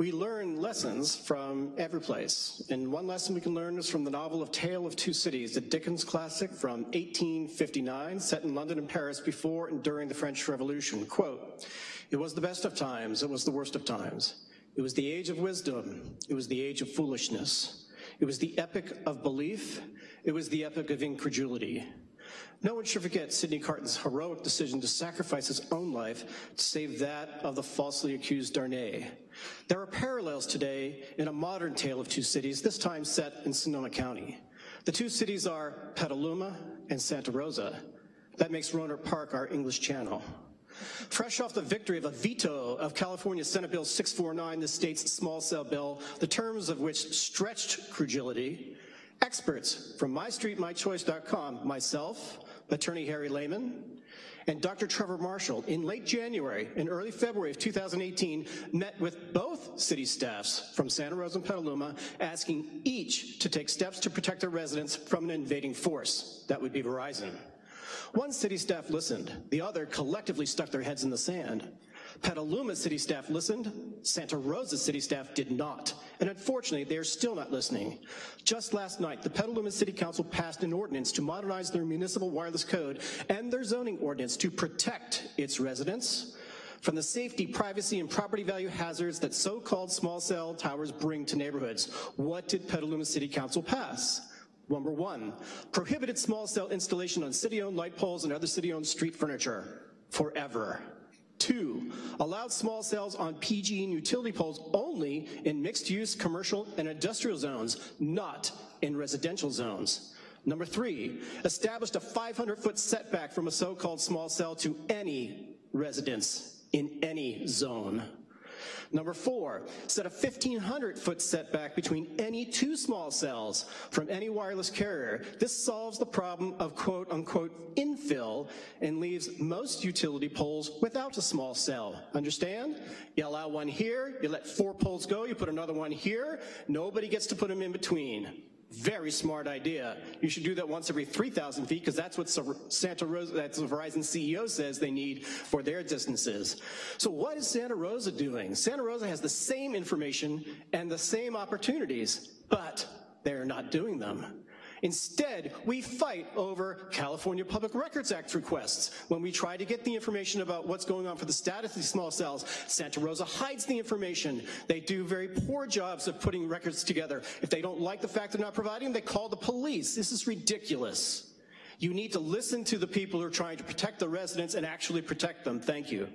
We learn lessons from every place. And one lesson we can learn is from the novel of Tale of Two Cities, the Dickens classic from 1859, set in London and Paris before and during the French Revolution. Quote, it was the best of times, it was the worst of times. It was the age of wisdom, it was the age of foolishness. It was the epic of belief, it was the epic of incredulity. No one should forget Sidney Carton's heroic decision to sacrifice his own life to save that of the falsely accused Darnay. There are parallels today in a modern tale of two cities, this time set in Sonoma County. The two cities are Petaluma and Santa Rosa. That makes Rohnert Park our English channel. Fresh off the victory of a veto of California Senate Bill 649, the state's small cell bill, the terms of which stretched credulity, experts from MyStreetMyChoice.com, myself, attorney Harry Lehmann, and Dr. Trevor Marshall in late January and early February of 2018 met with both city staffs from Santa Rosa and Petaluma asking each to take steps to protect their residents from an invading force. That would be Verizon. One city staff listened, the other collectively stuck their heads in the sand. Petaluma city staff listened, Santa Rosa city staff did not. And unfortunately, they are still not listening. Just last night, the Petaluma City Council passed an ordinance to modernize their municipal wireless code and their zoning ordinance to protect its residents from the safety, privacy, and property value hazards that so-called small cell towers bring to neighborhoods. What did Petaluma City Council pass? Number one, prohibited small cell installation on city-owned light poles and other city-owned street furniture forever. Two, allowed small cells on PG&E utility poles only in mixed-use commercial and industrial zones, not in residential zones. Number three, established a 500-foot setback from a so-called small cell to any residence in any zone. Number four, set a 1,500 foot setback between any two small cells from any wireless carrier. This solves the problem of quote unquote infill and leaves most utility poles without a small cell. Understand? You allow one here, you let four poles go, you put another one here, nobody gets to put them in between. Very smart idea. You should do that once every 3,000 feet because that's what Santa Rosa, that's what Verizon CEO says they need for their distances. So what is Santa Rosa doing? Santa Rosa has the same information and the same opportunities, but they're not doing them. Instead, we fight over California Public Records Act requests. When we try to get the information about what's going on for the status of these small cells, Santa Rosa hides the information. They do very poor jobs of putting records together. If they don't like the fact they're not providing, they call the police. This is ridiculous. You need to listen to the people who are trying to protect the residents and actually protect them. Thank you.